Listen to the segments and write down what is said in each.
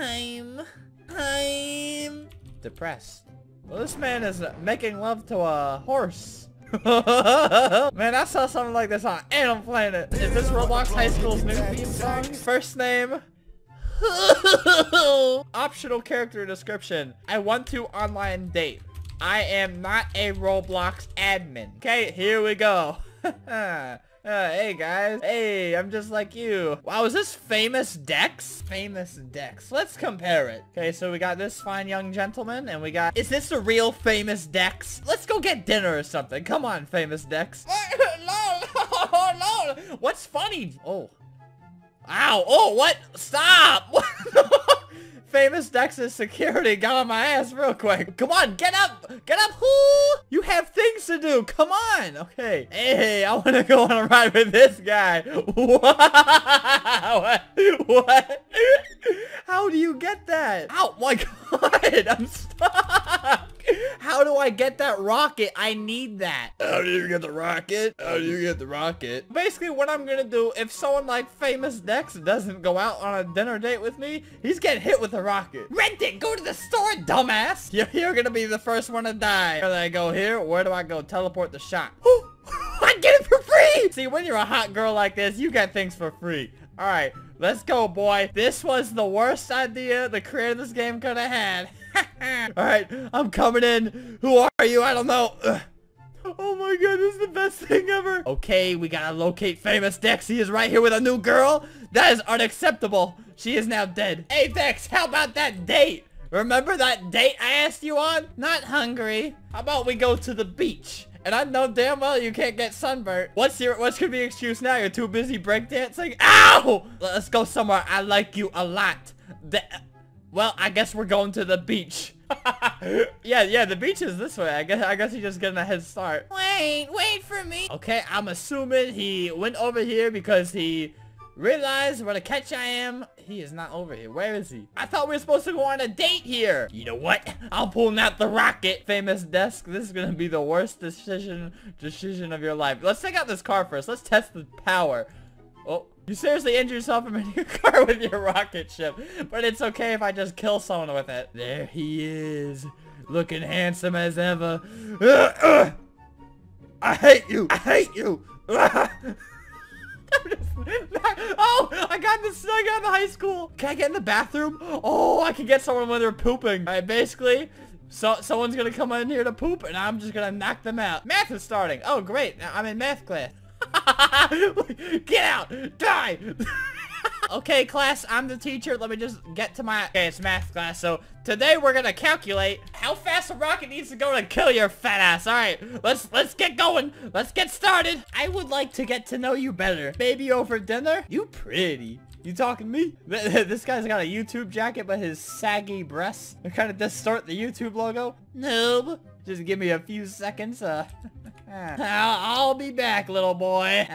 I'm... I'm... Depressed. Well, this man is making love to a horse. man, I saw something like this on Animal Planet. Is this Roblox High School's new theme song? First name, Optional character description. I want to online date. I am not a Roblox admin. Okay, here we go. uh, hey guys. Hey, I'm just like you. Wow, is this famous Dex? Famous Dex. Let's compare it. Okay, so we got this fine young gentleman and we got... Is this the real famous Dex? Let's go get dinner or something. Come on, famous Dex. no, no, no. What's funny? Oh. Ow! Oh, what? Stop! Famous Dex's security got on my ass real quick. Come on, get up! Get up! You have things to do. Come on! Okay. Hey, I want to go on a ride with this guy. What? What? How do you get that? Oh my god! I'm stuck! How do I get that rocket? I need that. How do you get the rocket? How do you get the rocket? Basically, what I'm gonna do, if someone like Famous Dex doesn't go out on a dinner date with me, he's getting hit with a rocket. Rent it! Go to the store, dumbass! You're, you're gonna be the first one to die. Where do I go here? Where do I go? Teleport the shot. I get it for free! See, when you're a hot girl like this, you get things for free. Alright, let's go, boy. This was the worst idea the creator of this game could have had. Alright, I'm coming in. Who are you? I don't know. Ugh. Oh my god, this is the best thing ever. Okay, we gotta locate famous Dex. He is right here with a new girl. That is unacceptable. She is now dead. Hey, Dex, how about that date? Remember that date I asked you on? Not hungry. How about we go to the beach? And I know damn well you can't get sunburnt. What's your what's gonna be excuse now? You're too busy breakdancing? Ow! Let's go somewhere I like you a lot. The well, I guess we're going to the beach. yeah, yeah, the beach is this way. I guess I guess he's just getting a head start. Wait, wait for me. Okay, I'm assuming he went over here because he realized what a catch I am. He is not over here. Where is he? I thought we were supposed to go on a date here. You know what? I'll pull out the rocket. Famous Dex. This is gonna be the worst decision decision of your life. Let's take out this car first. Let's test the power. Oh, you seriously injured yourself in your car with your rocket ship. But it's okay if I just kill someone with it. There he is. Looking handsome as ever. I hate you. I hate you. oh, I got this. I got in the high school. Can I get in the bathroom? Oh, I can get someone when they're pooping. All right, basically, so someone's gonna come in here to poop, and I'm just gonna knock them out. Math is starting. Oh, great. I'm in math class. Get out! Die! okay, class, I'm the teacher. Let me just get to my... Okay, it's math class. So today we're gonna calculate how fast a rocket needs to go to kill your fat ass. All right, let's let's get going. Let's get started. I would like to get to know you better. Maybe over dinner? You pretty. You talking to me? This guy's got a YouTube jacket, but his saggy breasts are kind of distort the YouTube logo. Noob. Just give me a few seconds. Uh, I'll, I'll be back, little boy.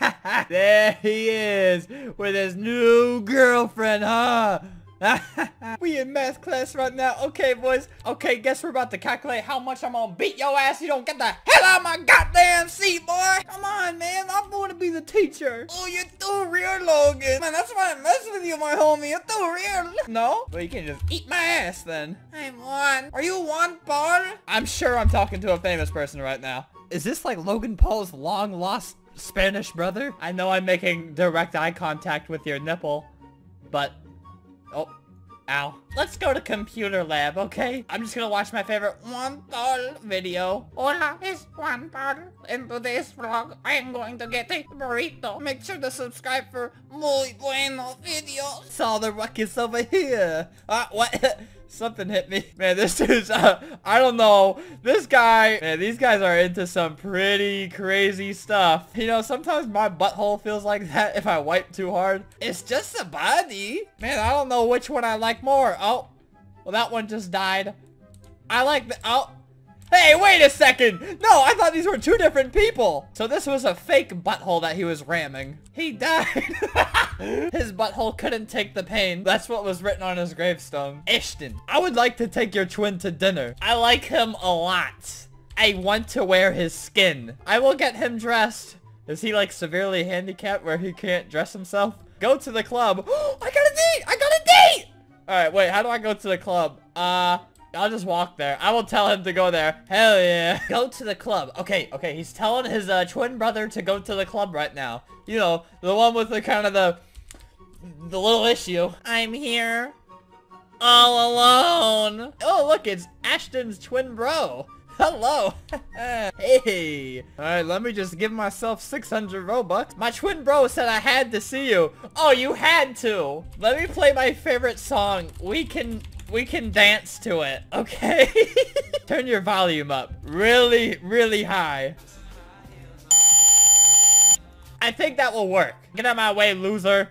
there he is with his new girlfriend, huh? we in math class right now. Okay, boys. Okay, guess we're about to calculate how much I'm gonna beat your ass. You don't get the hell out of my goddamn seat, boy. Come on, man. I'm going to be the teacher. Oh, you're too real, Logan. Man, that's why I mess with you, my homie. You're too real. No? Well, you can just eat my ass then. I'm one. Are you one, Paul? I'm sure I'm talking to a famous person right now. Is this like Logan Paul's long lost Spanish brother? I know I'm making direct eye contact with your nipple, but Oh, ow. Let's go to computer lab, okay? I'm just gonna watch my favorite Juan Paul video. Hola, it's Juan Paul. In today's vlog, I am going to get a burrito. Make sure to subscribe for muy bueno videos. Saw the ruckus over here. Uh, what? Something hit me. Man, this is, uh, I don't know. This guy, man, these guys are into some pretty crazy stuff. You know, sometimes my butthole feels like that if I wipe too hard. It's just a body. Man, I don't know which one I like more. Oh, well, that one just died. I like the, oh, Hey, wait a second! No, I thought these were two different people! So this was a fake butthole that he was ramming. He died! his butthole couldn't take the pain. That's what was written on his gravestone. Ashton, I would like to take your twin to dinner. I like him a lot. I want to wear his skin. I will get him dressed. Is he like severely handicapped where he can't dress himself? Go to the club. I got a date! I got a date! Alright, wait, how do I go to the club? Uh, I'll just walk there. I will tell him to go there. Hell yeah. Go to the club. Okay, okay, he's telling his uh, twin brother to go to the club right now. You know, the one with the kind of the, the little issue. I'm here. All alone. Oh, look, it's Ashton's twin bro. Hello. hey. Alright, let me just give myself 600 Robux. My twin bro said I had to see you. Oh, you had to. Let me play my favorite song. We can we can dance to it, okay? Turn your volume up really, really high. I think that will work. Get out of my way, loser.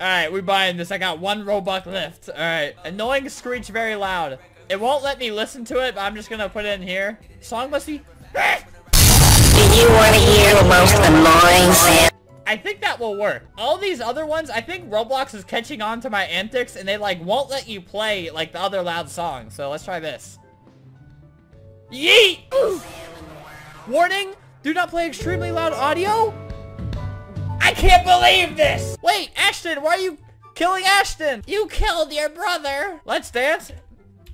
Alright, we're buying this. I got one Robux left. Alright. Annoying screech very loud. It won't let me listen to it, but I'm just gonna put it in here. Song must be... Do you want to hear the most annoying sound? I think that will work. All these other ones, I think Roblox is catching on to my antics, and they, like, won't let you play, like, the other loud songs. So let's try this. Yeet! Warning! Do not play extremely loud audio? I can't believe this! Wait, Ashton, why are you killing Ashton? You killed your brother. Let's dance.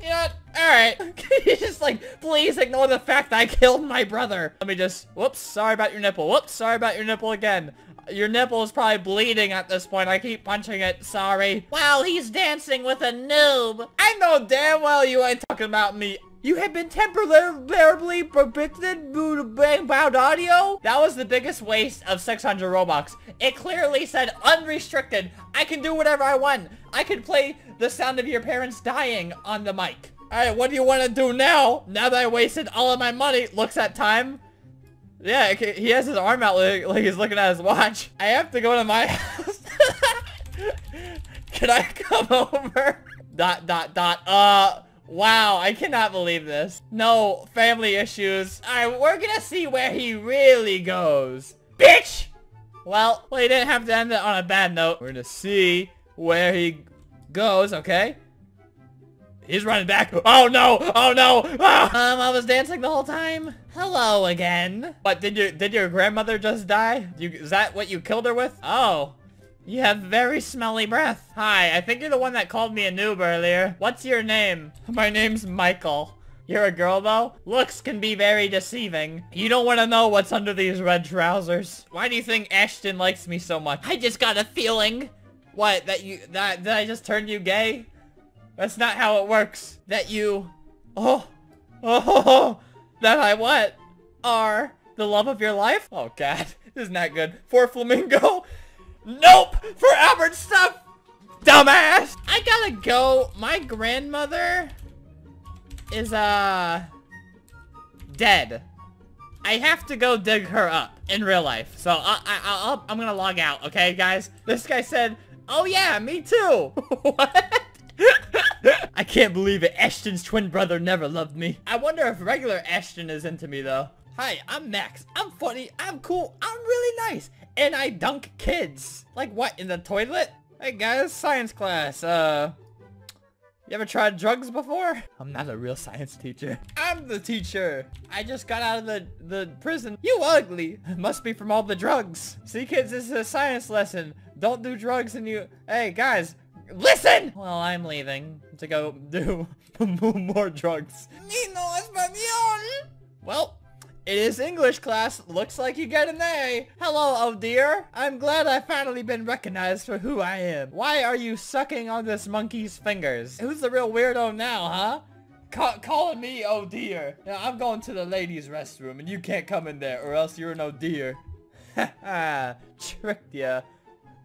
You know what? Alright. You just like, please ignore the fact that I killed my brother? Let me just, whoops, sorry about your nipple. Whoops, sorry about your nipple again. Your nipple is probably bleeding at this point. I keep punching it. Sorry. Wow, he's dancing with a noob. I know damn well you ain't talking about me. You have been temporarily prohibited about audio? That was the biggest waste of 600 Robux. It clearly said unrestricted. I can do whatever I want. I can play the sound of your parents dying on the mic. Alright, what do you want to do now? Now that I wasted all of my money, looks at time. Yeah, he has his arm out like, like he's looking at his watch. I have to go to my house. Can I come over? Dot, dot, dot. Uh... Wow, I cannot believe this. No, family issues. Alright, we're gonna see where he really goes. Bitch! Well, well, he didn't have to end it on a bad note. We're gonna see where he goes, okay? He's running back. Oh no! Oh no! Ah! Um, I was dancing the whole time. Hello again. What, did your did your grandmother just die? You, is that what you killed her with? Oh. You have very smelly breath. Hi, I think you're the one that called me a noob earlier. What's your name? My name's Michael. You're a girl though? Looks can be very deceiving. You don't want to know what's under these red trousers. Why do you think Ashton likes me so much? I just got a feeling. What, that you, that, that I just turned you gay? That's not how it works. That you, oh, oh, that I what? Are the love of your life? Oh god, this is not good. For Flamingo, Nope! For Albert stuff! Dumbass! I gotta go. My grandmother is, uh, dead. I have to go dig her up in real life. So I, I, i am gonna log out, okay, guys? This guy said, oh yeah, me too. what? I can't believe it. Ashton's twin brother never loved me. I wonder if regular Ashton is into me, though. Hi, I'm Max. I'm funny. I'm cool. I'm really nice and I dunk kids. Like what, in the toilet? Hey guys, science class. Uh, you ever tried drugs before? I'm not a real science teacher. I'm the teacher. I just got out of the, the prison. You ugly. Must be from all the drugs. See kids, this is a science lesson. Don't do drugs and you... Hey guys, listen! Well, I'm leaving to go do more drugs. Well, it is English class. Looks like you get an A. Hello, oh dear. I'm glad I've finally been recognized for who I am. Why are you sucking on this monkey's fingers? Who's the real weirdo now, huh? Ca calling me oh dear. Now, I'm going to the ladies' restroom and you can't come in there or else you're an oh dear. Ha Ha tricked ya.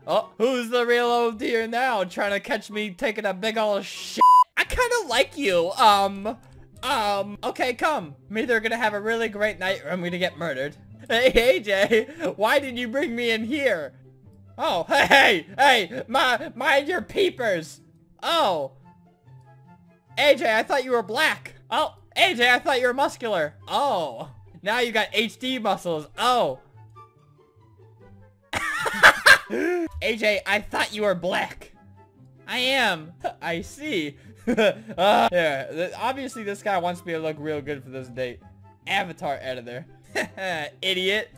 Oh, who's the real oh dear now trying to catch me taking a big ol' shit? I kind of like you. Um, um, okay, come. I'm either gonna have a really great night or I'm gonna get murdered. Hey, AJ, why did you bring me in here? Oh, hey, hey, hey, my, mind your peepers. Oh. AJ, I thought you were black. Oh, AJ, I thought you were muscular. Oh. Now you got HD muscles. Oh. AJ, I thought you were black. I am. I see uh, yeah, obviously this guy wants me to look real good for this date. Avatar editor. Idiot.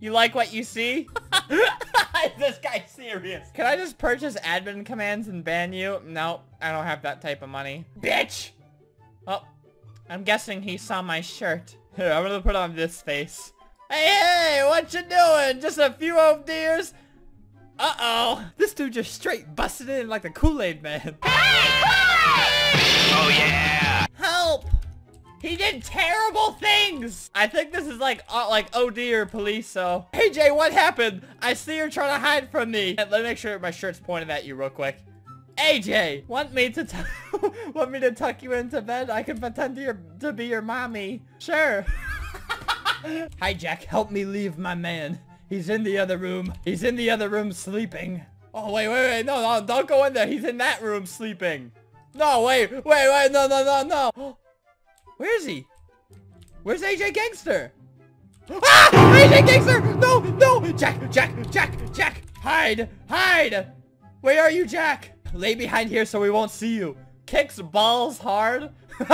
you like what you see? Is this guy serious? Can I just purchase admin commands and ban you? No, I don't have that type of money. Bitch! Oh, I'm guessing he saw my shirt. Here, I'm gonna put on this face. Hey, hey, what you doing? Just a few old deers? Uh-oh. This dude just straight busted in like the Kool-Aid man. Hey! Oh yeah! Help! He did terrible things! I think this is like, uh, like, oh dear, police, so. Hey Jay, what happened? I see you're trying to hide from me. Let me make sure my shirt's pointed at you real quick. AJ, want me to want me to tuck you into bed? I can pretend to, your, to be your mommy. Sure. Hi Jack, help me leave my man. He's in the other room. He's in the other room sleeping. Oh, wait, wait, wait. No, no, don't go in there. He's in that room sleeping. No, wait, wait, wait. No, no, no, no. Where is he? Where's AJ Gangster? Ah! AJ Gangster! No, no! Jack, Jack, Jack, Jack! Hide! Hide! Where are you, Jack? Lay behind here so we won't see you. Kicks balls hard.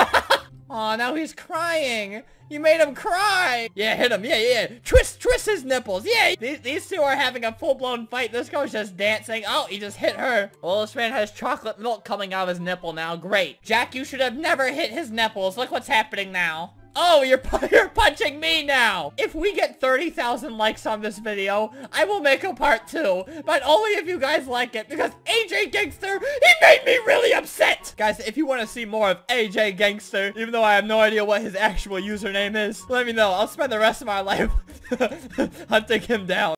Aw, now he's crying. You made him cry. Yeah, hit him. Yeah, yeah. Twist, twist his nipples. Yeah. These, these two are having a full-blown fight. This guy's just dancing. Oh, he just hit her. Well, this man has chocolate milk coming out of his nipple now. Great. Jack, you should have never hit his nipples. Look what's happening now. Oh, you're, you're punching me now. If we get 30,000 likes on this video, I will make a part two. But only if you guys like it, because AJ Gangster, he made me really upset. Guys, if you want to see more of AJ Gangster, even though I have no idea what his actual username is, let me know. I'll spend the rest of my life hunting him down.